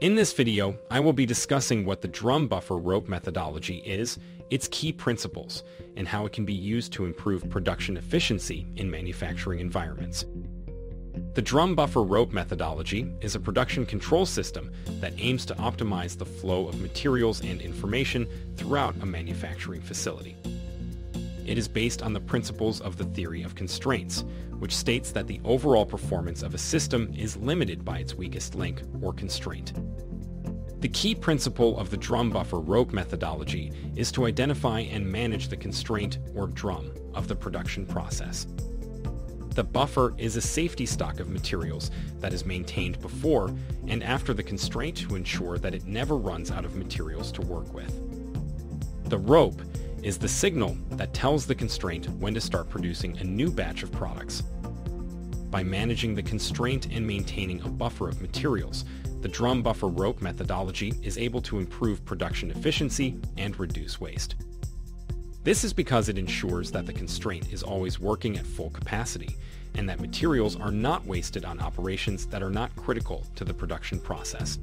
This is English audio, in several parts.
In this video, I will be discussing what the drum buffer rope methodology is, its key principles, and how it can be used to improve production efficiency in manufacturing environments. The drum buffer rope methodology is a production control system that aims to optimize the flow of materials and information throughout a manufacturing facility. It is based on the principles of the theory of constraints, which states that the overall performance of a system is limited by its weakest link, or constraint. The key principle of the drum buffer rope methodology is to identify and manage the constraint, or drum, of the production process. The buffer is a safety stock of materials that is maintained before and after the constraint to ensure that it never runs out of materials to work with. The rope is the signal that tells the constraint when to start producing a new batch of products. By managing the constraint and maintaining a buffer of materials, the drum buffer rope methodology is able to improve production efficiency and reduce waste. This is because it ensures that the constraint is always working at full capacity and that materials are not wasted on operations that are not critical to the production process.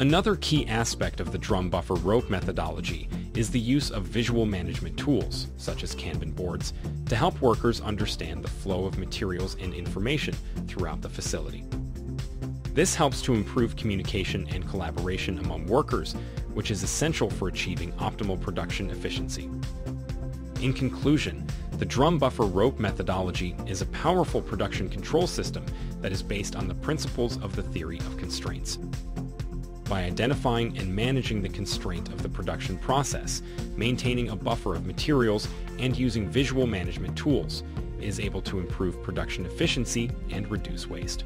Another key aspect of the drum buffer rope methodology is the use of visual management tools, such as Kanban boards, to help workers understand the flow of materials and information throughout the facility. This helps to improve communication and collaboration among workers, which is essential for achieving optimal production efficiency. In conclusion, the drum buffer rope methodology is a powerful production control system that is based on the principles of the theory of constraints by identifying and managing the constraint of the production process, maintaining a buffer of materials, and using visual management tools, is able to improve production efficiency and reduce waste.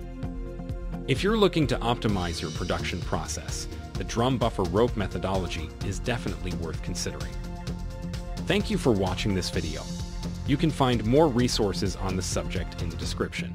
If you're looking to optimize your production process, the drum buffer rope methodology is definitely worth considering. Thank you for watching this video. You can find more resources on the subject in the description.